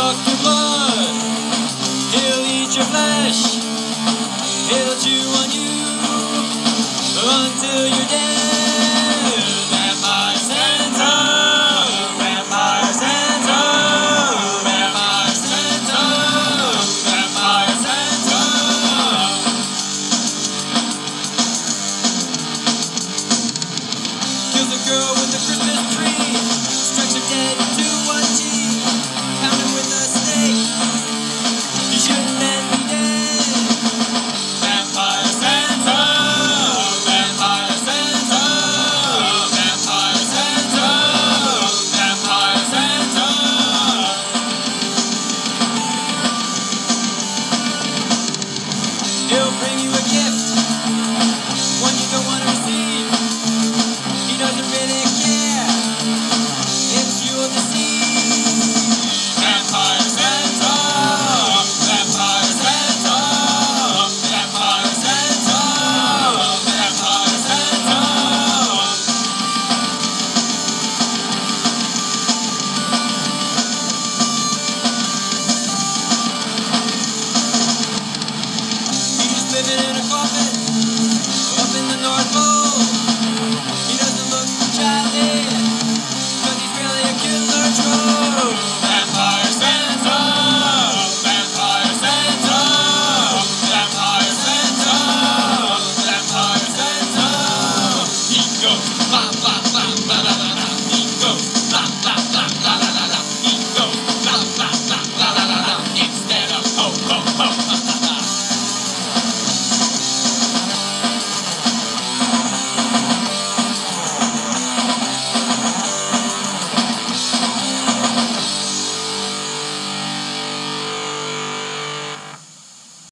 suck your blood. He'll eat your flesh. He'll chew on you until you're dead. yeah. living in a coffin up in the North Pole.